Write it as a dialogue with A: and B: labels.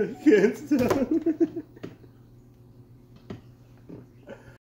A: I can't stop.